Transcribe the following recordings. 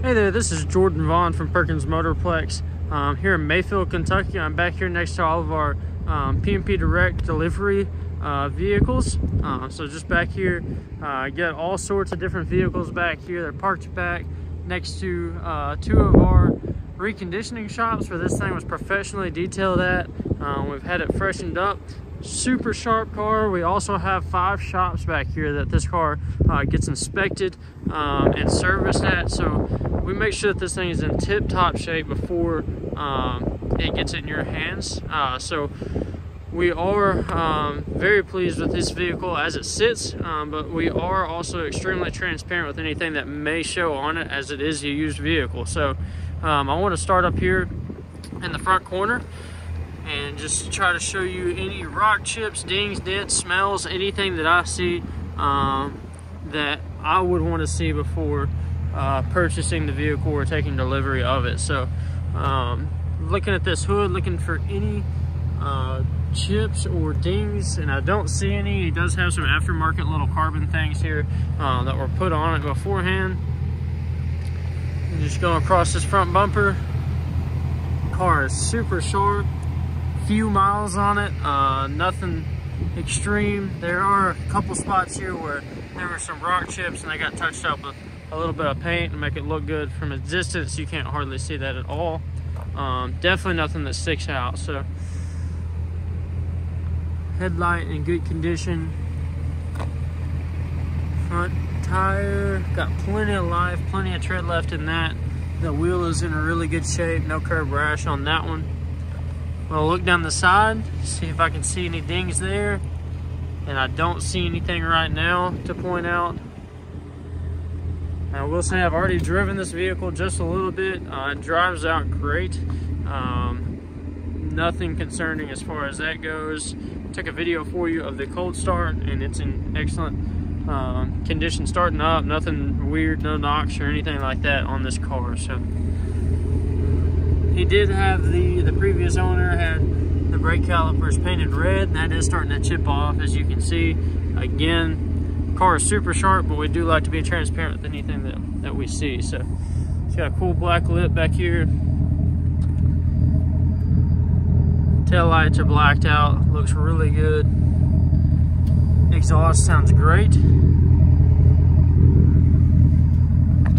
Hey there, this is Jordan Vaughn from Perkins Motorplex um, here in Mayfield, Kentucky. I'm back here next to all of our um, PMP Direct delivery uh, vehicles. Uh, so just back here, uh, get all sorts of different vehicles back here. They're parked back next to uh, two of our reconditioning shops where this thing was professionally detailed at. Um, we've had it freshened up super sharp car. We also have five shops back here that this car uh, gets inspected um, and serviced at. So we make sure that this thing is in tip-top shape before um, it gets in your hands. Uh, so we are um, very pleased with this vehicle as it sits, um, but we are also extremely transparent with anything that may show on it as it is a used vehicle. So um, I want to start up here in the front corner and just try to show you any rock chips, dings, dents, smells, anything that I see um, that I would want to see before uh, purchasing the vehicle or taking delivery of it. So um, looking at this hood, looking for any uh, chips or dings, and I don't see any. It does have some aftermarket little carbon things here uh, that were put on it beforehand. And just going across this front bumper. Car is super short few miles on it, uh, nothing extreme. There are a couple spots here where there were some rock chips and they got touched up with a little bit of paint to make it look good from a distance. You can't hardly see that at all. Um, definitely nothing that sticks out. So headlight in good condition. Front tire, got plenty of life, plenty of tread left in that. The wheel is in a really good shape, no curb rash on that one. I'll look down the side, see if I can see any dings there. And I don't see anything right now to point out. I will say I've already driven this vehicle just a little bit. Uh, it drives out great. Um, nothing concerning as far as that goes. Took a video for you of the cold start and it's in excellent um, condition starting up. Nothing weird, no knocks or anything like that on this car. So he did have the, the previous owner had the brake calipers painted red, and that is starting to chip off, as you can see. Again, car is super sharp, but we do like to be transparent with anything that, that we see. So it's got a cool black lip back here. Tail lights are blacked out, looks really good. Exhaust sounds great.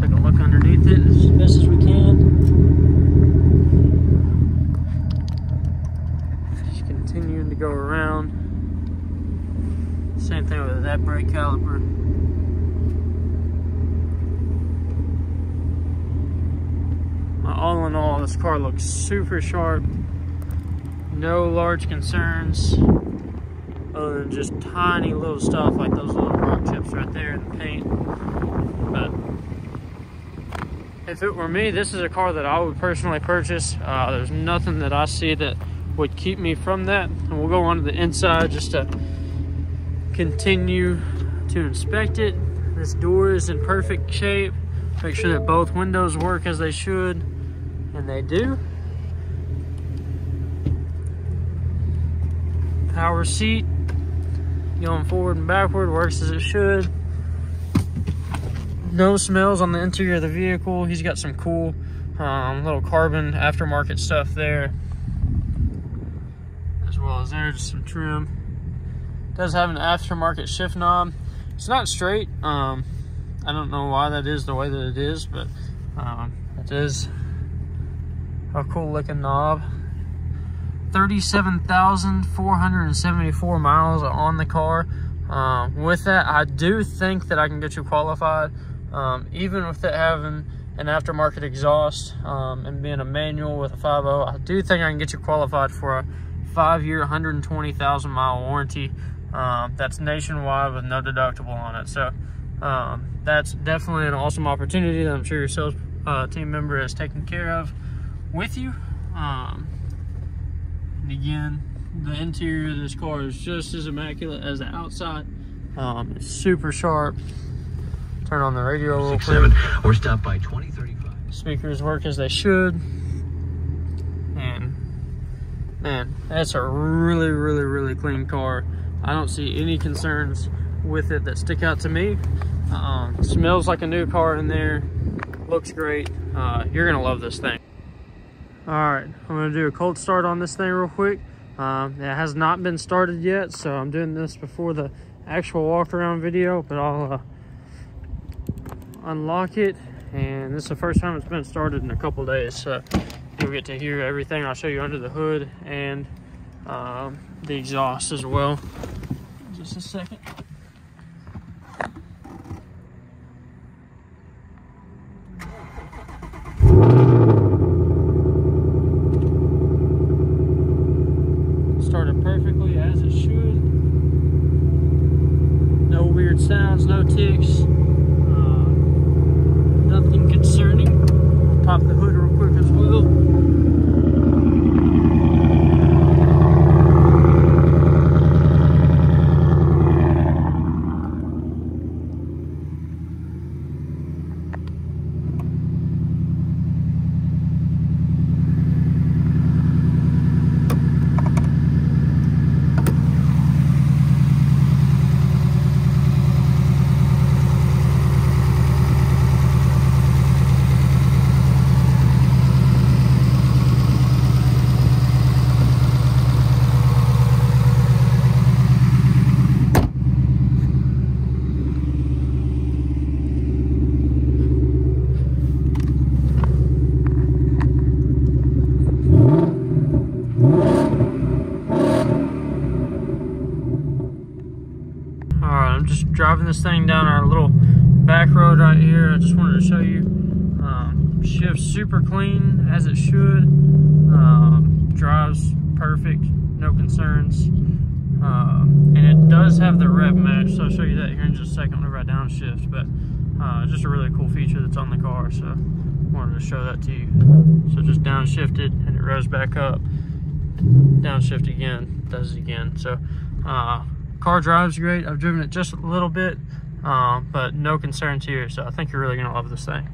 Take a look underneath it as best as we can. go around. Same thing with All in all, this car looks super sharp. No large concerns other than just tiny little stuff like those little rock chips right there in the paint. But if it were me, this is a car that I would personally purchase. Uh, there's nothing that I see that would keep me from that. And we'll go on to the inside just to continue to inspect it. This door is in perfect shape. Make sure that both windows work as they should, and they do. Power seat, going forward and backward, works as it should. No smells on the interior of the vehicle. He's got some cool um, little carbon aftermarket stuff there As well as there, just some trim. does have an aftermarket shift knob. It's not straight. Um, I don't know why that is the way that it is, but um, it is a cool looking knob. 37,474 miles on the car. Um, with that, I do think that I can get you qualified, um, even with it having an aftermarket exhaust um, and being a manual with a 5.0. I do think I can get you qualified for a five year, 120,000 mile warranty. Um, that's nationwide with no deductible on it. So um, that's definitely an awesome opportunity that I'm sure your sales uh, team member has taken care of with you. Um, and again, the interior of this car is just as immaculate as the outside. Um, it's super sharp. Turn on the radio real quick. Seven, or stop by 2035. Speakers work as they should. And man, that's a really, really, really clean car. I don't see any concerns with it that stick out to me. Um, smells like a new car in there. looks great. Uh, you're gonna love this thing. All right, I'm gonna do a cold start on this thing real quick. Um, it has not been started yet, so I'm doing this before the actual walk around video, but I'll uh, unlock it. And this is the first time it's been started in a couple days, so you'll get to hear everything. I'll show you under the hood and um, the exhaust as well. Just a second. Started perfectly as it should. No weird sounds, no ticks, uh, nothing concerning. Pop the hood real quick as well. All right, I'm just driving this thing down our little back road right here. I just wanted to show you. Um, shifts super clean as it should. Um, drives perfect, no concerns. Um, and it does have the rev match, so I'll show you that here in just a second whenever I downshift. But uh, just a really cool feature that's on the car, so wanted to show that to you. So just downshifted and it revs back up. Downshift again, does it again. So uh, car drives great. I've driven it just a little bit, uh, but no concerns here. So I think you're really gonna love this thing.